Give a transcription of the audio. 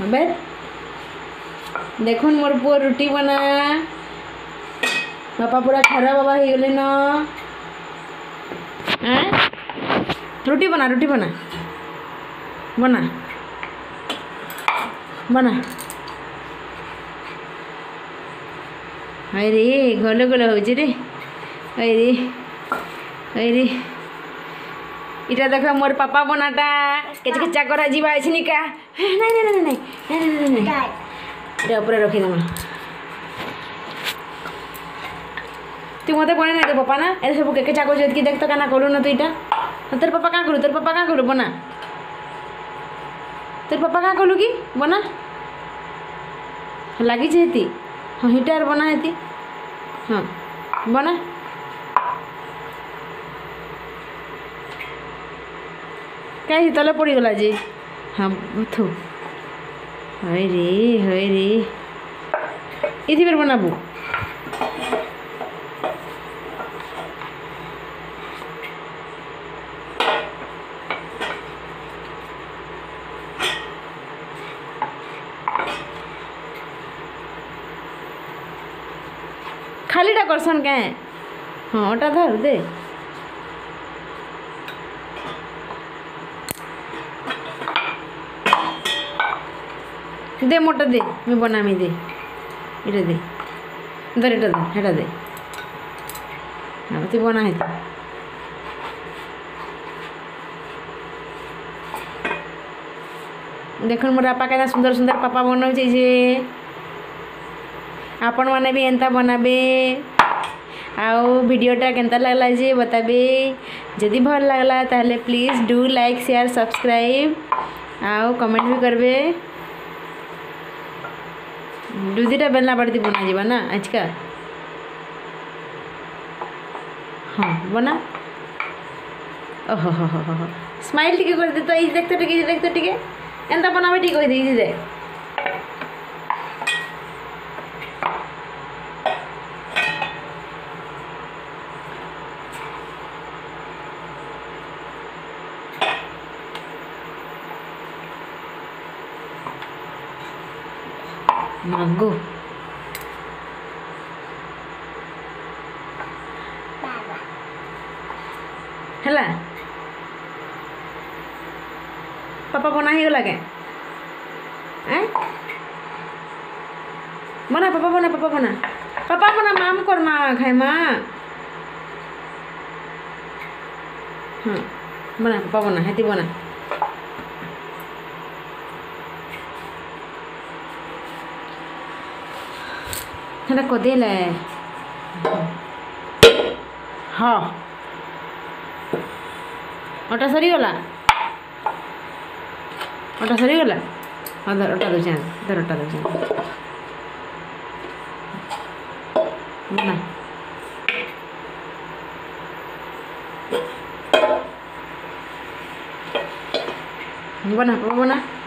बैठ देख मोर पुओ रुटी बना बापा पूरा खरा बाबा हो गले न रुटी बना रुटी बना बना बना अरे गोल गोल हो रे अरे अरे এটা দেখো মোর পাপা বনাটা। কেচে কেচা করা যা আছে নিকা। নাই নাই নাই নাই এটা উপরে রখি দেব। তুই মতো বনে না তো পাপা না? এটা সব কেকে করছে কি দেখতো কেনা করু না তুই এটা? তোর পাপা কাঁ করু? তোর পাপা কাঁ করু? বনা। তোর পাপা কাঁ করলু কি? বনা। লাগিছে হেতি। হ্যাঁ হিটার বনা হেতি। হ্যাঁ বনা। କାହିଁ ତଳେ ପଡ଼ିଗଲା ଯେ ହଁ ବୁଥୁ ହଏ ରେ ହଏ ରେ ଏଥିପାଇଁ ବନାବୁ খালিটা করছন কেঁ হ্যাঁ ওটা ধর দে दे मोटा दे मैं बना दे इटा दे दर इटा दे हटा दे ना तो बना है देख मोर बापा क्या सुंदर सुंदर पापा बनाऊे जे आपण मैंने भी एंता बनाबे आओ वीडियो के लगला जे बताबे जदि भल लगला ताले please do like share subscribe आओ कमेंट भी करबे ଦୁଇଟା ବେଲନା ବାଡ଼ି ବନାଯିବା ନା ଆଜକା ହଁ ବନା ଓହୋ ହୋ ହୋ ହୋ ସ୍ମାଇଲ୍ ଟିକେ କରିଦେ ତ ଏଇ ଦେଖତ ଟିକେ ଦେଖତ ଟିକେ ଏନ୍ତା ବନାବେ ଟିକେ କହିଦେଇଛି ଦେ ମାଗୋ ହେଲା ପାପା ବନା ହେଇଗଲା କେ ଏଁ ବନା ପାପା ବନା ପାପା ବନା ପାପା ବନା ମାମ୍ କର୍ମା ଖାଇମା ହଁ ବନା ପାପା ବନା ହେତି ବନା এটা ಕೊದಿಲೆ ಹಾ ওটা সরিগলা ওটা সরিগলা ಅದರ ওটা দোজান ಅದರ ওটা দোজান না buena, muy buena.